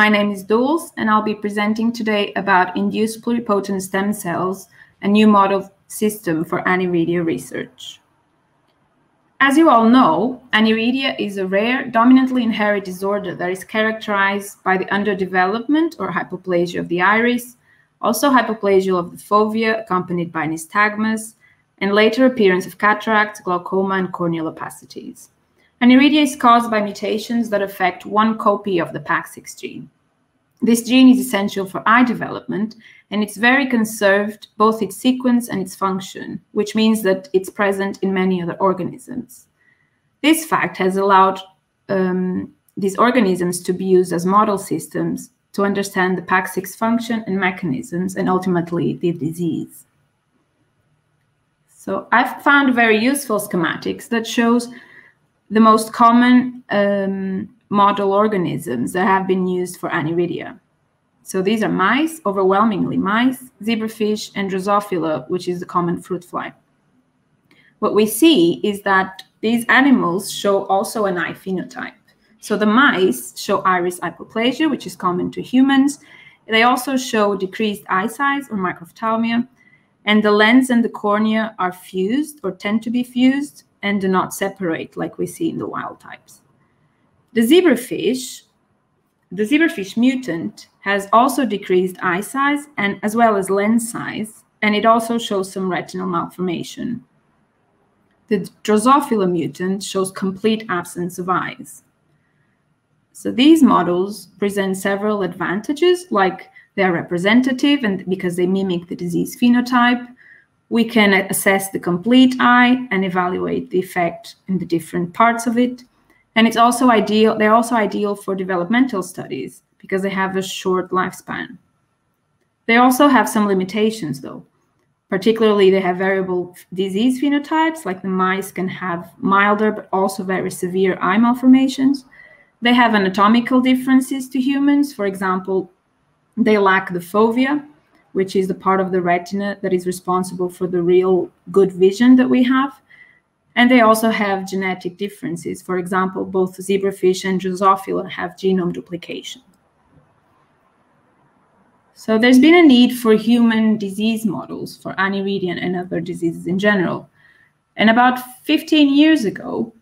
My name is Dulce, and I'll be presenting today about induced pluripotent stem cells, a new model system for aniridia research. As you all know, aniridia is a rare, dominantly inherited disorder that is characterized by the underdevelopment or hypoplasia of the iris, also hypoplasia of the fovea accompanied by nystagmus, and later appearance of cataracts, glaucoma, and corneal opacities. Aniridia is caused by mutations that affect one copy of the PAX6 gene. This gene is essential for eye development, and it's very conserved, both its sequence and its function, which means that it's present in many other organisms. This fact has allowed um, these organisms to be used as model systems to understand the PAX6 function and mechanisms, and ultimately the disease. So I've found very useful schematics that shows the most common um, model organisms that have been used for aniridia. So these are mice, overwhelmingly mice, zebrafish, and Drosophila, which is the common fruit fly. What we see is that these animals show also an eye phenotype. So the mice show iris hypoplasia, which is common to humans. They also show decreased eye size or microphthalmia, and the lens and the cornea are fused or tend to be fused, and do not separate like we see in the wild types. The zebrafish, the zebrafish mutant has also decreased eye size and as well as lens size, and it also shows some retinal malformation. The Drosophila mutant shows complete absence of eyes. So these models present several advantages, like they are representative and because they mimic the disease phenotype, we can assess the complete eye and evaluate the effect in the different parts of it. And it's also ideal, they're also ideal for developmental studies because they have a short lifespan. They also have some limitations though. Particularly, they have variable disease phenotypes, like the mice can have milder but also very severe eye malformations. They have anatomical differences to humans. For example, they lack the fovea, which is the part of the retina that is responsible for the real good vision that we have. And they also have genetic differences. For example, both zebrafish and Drosophila have genome duplication. So there's been a need for human disease models for aniridia and other diseases in general. And about 15 years ago,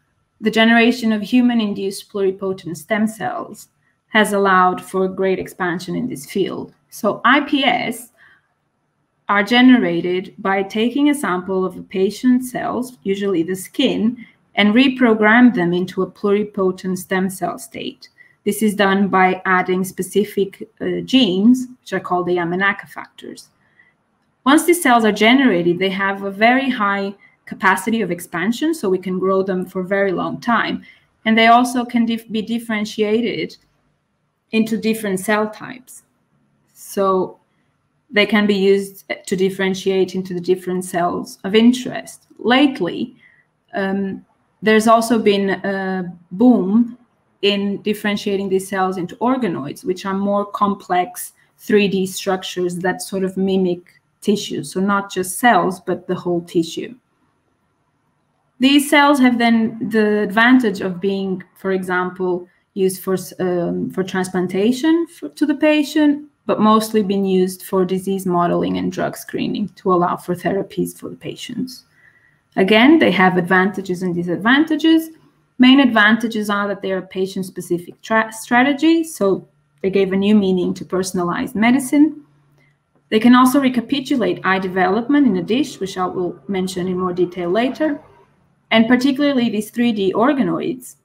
the generation of human-induced pluripotent stem cells has allowed for great expansion in this field. So IPS are generated by taking a sample of a patient's cells, usually the skin, and reprogram them into a pluripotent stem cell state. This is done by adding specific uh, genes, which are called the Yamanaka factors. Once these cells are generated, they have a very high capacity of expansion, so we can grow them for a very long time. And they also can dif be differentiated into different cell types. So they can be used to differentiate into the different cells of interest. Lately, um, there's also been a boom in differentiating these cells into organoids, which are more complex 3D structures that sort of mimic tissue. So not just cells, but the whole tissue. These cells have then the advantage of being, for example, used for, um, for transplantation for, to the patient but mostly been used for disease modeling and drug screening to allow for therapies for the patients. Again, they have advantages and disadvantages. Main advantages are that they are patient-specific strategy, so they gave a new meaning to personalized medicine. They can also recapitulate eye development in a dish, which I will mention in more detail later. And particularly these 3D organoids,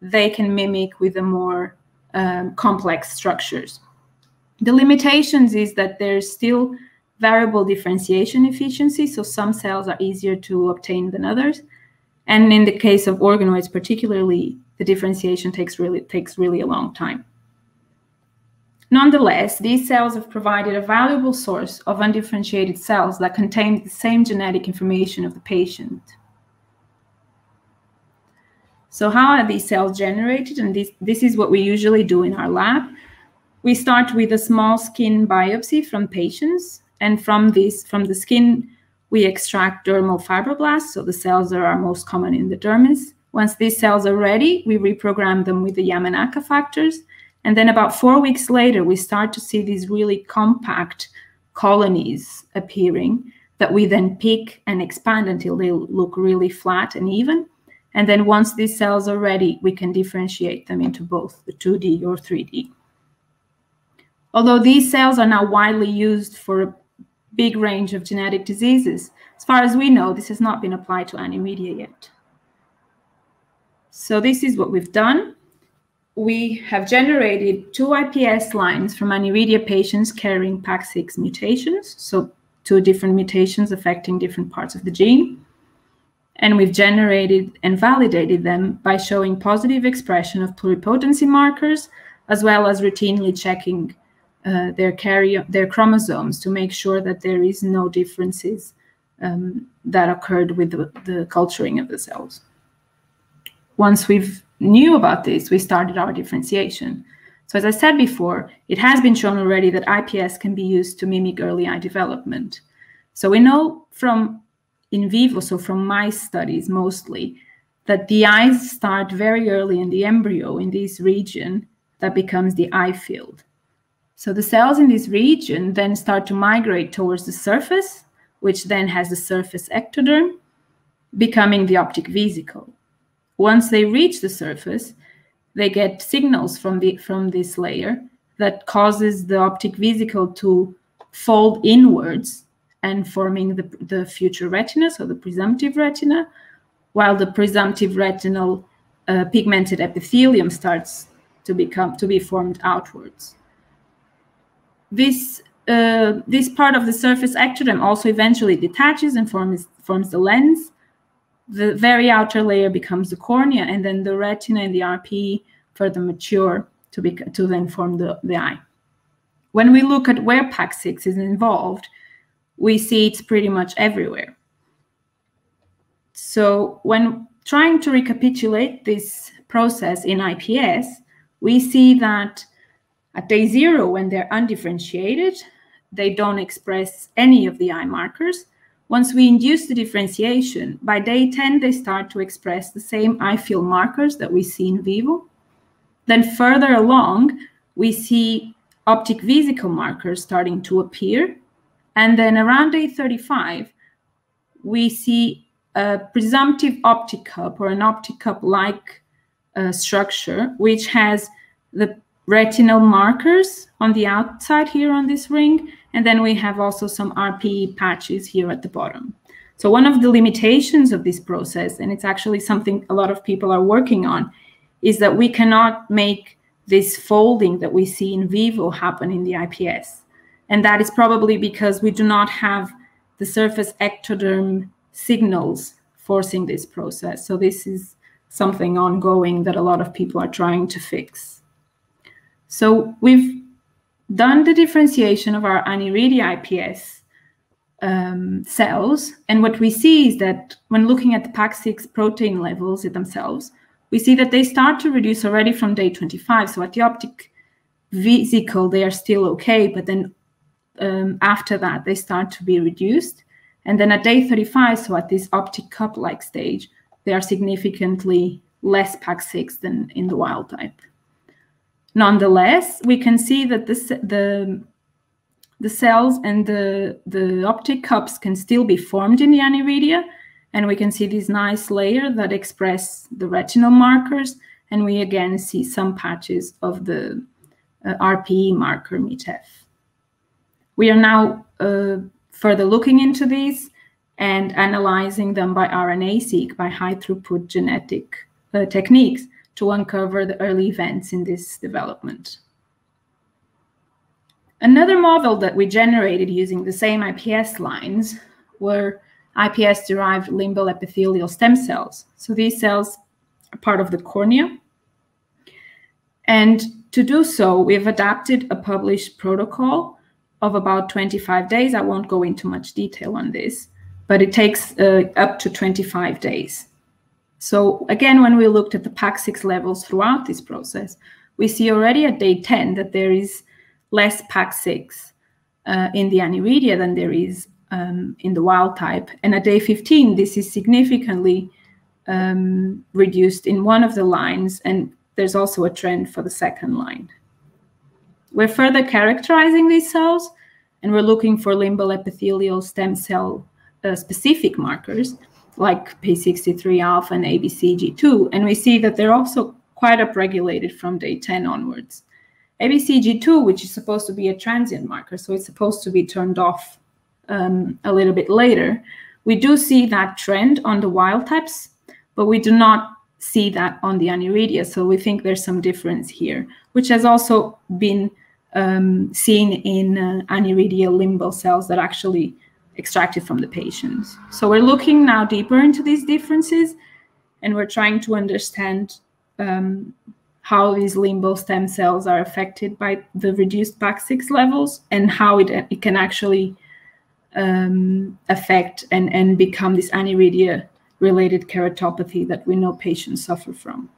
they can mimic with the more um, complex structures. The limitations is that there's still variable differentiation efficiency, so some cells are easier to obtain than others. And in the case of organoids, particularly, the differentiation takes really takes really a long time. Nonetheless, these cells have provided a valuable source of undifferentiated cells that contain the same genetic information of the patient. So how are these cells generated? And this, this is what we usually do in our lab. We start with a small skin biopsy from patients, and from this, from the skin, we extract dermal fibroblasts, so the cells that are most common in the dermis. Once these cells are ready, we reprogram them with the Yamanaka factors, And then about four weeks later, we start to see these really compact colonies appearing that we then pick and expand until they look really flat and even. And then once these cells are ready, we can differentiate them into both the 2D or 3D. Although these cells are now widely used for a big range of genetic diseases, as far as we know, this has not been applied to Aniridia yet. So this is what we've done. We have generated two IPS lines from Aniridia patients carrying PAX6 mutations, so two different mutations affecting different parts of the gene and we've generated and validated them by showing positive expression of pluripotency markers, as well as routinely checking uh, their, carry- their chromosomes to make sure that there is no differences um, that occurred with the, the culturing of the cells. Once we've knew about this, we started our differentiation. So as I said before, it has been shown already that IPS can be used to mimic early eye development. So we know from in vivo, so from mice studies mostly, that the eyes start very early in the embryo in this region that becomes the eye field. So the cells in this region then start to migrate towards the surface, which then has the surface ectoderm, becoming the optic vesicle. Once they reach the surface, they get signals from, the, from this layer that causes the optic vesicle to fold inwards and forming the, the future retina, so the presumptive retina, while the presumptive retinal uh, pigmented epithelium starts to become to be formed outwards. This uh, this part of the surface ectoderm also eventually detaches and forms forms the lens. The very outer layer becomes the cornea, and then the retina and the RPE further mature to be to then form the, the eye. When we look at where PAX6 is involved, we see it's pretty much everywhere. So when trying to recapitulate this process in IPS, we see that at day zero, when they're undifferentiated, they don't express any of the eye markers. Once we induce the differentiation, by day 10, they start to express the same eye field markers that we see in vivo. Then further along, we see optic vesicle markers starting to appear and then around day 35, we see a presumptive optic cup or an optic cup-like uh, structure, which has the retinal markers on the outside here on this ring. And then we have also some RPE patches here at the bottom. So one of the limitations of this process, and it's actually something a lot of people are working on, is that we cannot make this folding that we see in vivo happen in the IPS. And that is probably because we do not have the surface ectoderm signals forcing this process. So this is something ongoing that a lot of people are trying to fix. So we've done the differentiation of our Aniridia IPS um, cells. And what we see is that when looking at the PAX6 protein levels themselves, we see that they start to reduce already from day 25. So at the optic vesicle, they are still okay, but then um, after that, they start to be reduced. And then at day 35, so at this optic cup like stage, they are significantly less PAX6 than in the wild type. Nonetheless, we can see that the, the, the cells and the, the optic cups can still be formed in the aniridia, and we can see this nice layer that express the retinal markers, and we again see some patches of the uh, RPE marker MITF. We are now uh, further looking into these and analyzing them by RNA-seq, by high-throughput genetic uh, techniques to uncover the early events in this development. Another model that we generated using the same IPS lines were IPS-derived limbal epithelial stem cells. So these cells are part of the cornea. And to do so, we've adapted a published protocol of about 25 days. I won't go into much detail on this, but it takes uh, up to 25 days. So again, when we looked at the PAX6 levels throughout this process, we see already at day 10 that there is less PAX6 uh, in the aniridia than there is um, in the wild type. And at day 15, this is significantly um, reduced in one of the lines, and there's also a trend for the second line. We're further characterizing these cells, and we're looking for limbal epithelial stem cell uh, specific markers like P63 alpha and ABCG2, and we see that they're also quite upregulated from day 10 onwards. ABCG2, which is supposed to be a transient marker, so it's supposed to be turned off um, a little bit later, we do see that trend on the wild types, but we do not see that on the aniridia. So we think there's some difference here, which has also been um, seen in uh, aniridia limbal cells that actually extracted from the patients. So we're looking now deeper into these differences, and we're trying to understand um, how these limbal stem cells are affected by the reduced PAX6 levels and how it, it can actually um, affect and, and become this aniridia related keratopathy that we know patients suffer from.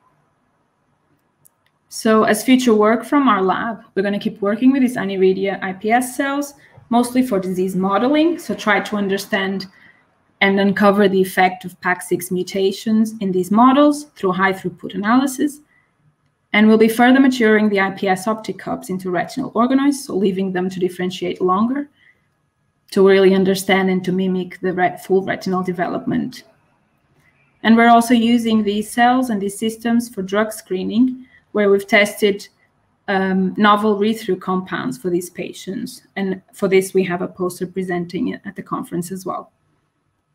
So as future work from our lab, we're going to keep working with these aniridia IPS cells, mostly for disease modeling. So try to understand and uncover the effect of PAX6 mutations in these models through high throughput analysis. And we'll be further maturing the IPS optic cups into retinal organoids, so leaving them to differentiate longer to really understand and to mimic the ret full retinal development. And we're also using these cells and these systems for drug screening, where we've tested um, novel read-through compounds for these patients. And for this, we have a poster presenting it at the conference as well.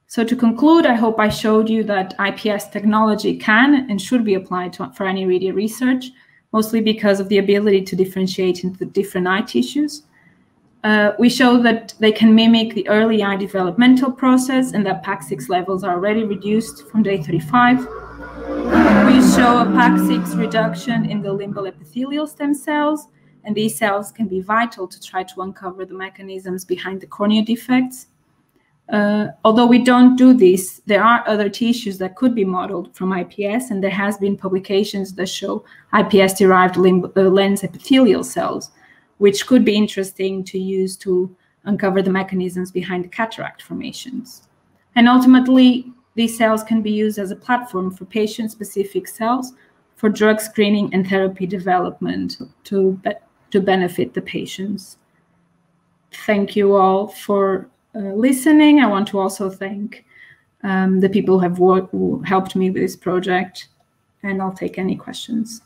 So to conclude, I hope I showed you that IPS technology can and should be applied to, for aniridia research, mostly because of the ability to differentiate into different eye tissues uh, we show that they can mimic the early eye developmental process and that PAX6 levels are already reduced from day 35. We show a PAX6 reduction in the limbal epithelial stem cells, and these cells can be vital to try to uncover the mechanisms behind the cornea defects. Uh, although we don't do this, there are other tissues that could be modeled from IPS, and there has been publications that show IPS-derived uh, lens epithelial cells which could be interesting to use to uncover the mechanisms behind cataract formations. And ultimately, these cells can be used as a platform for patient-specific cells for drug screening and therapy development to, be to benefit the patients. Thank you all for uh, listening. I want to also thank um, the people who have who helped me with this project, and I'll take any questions.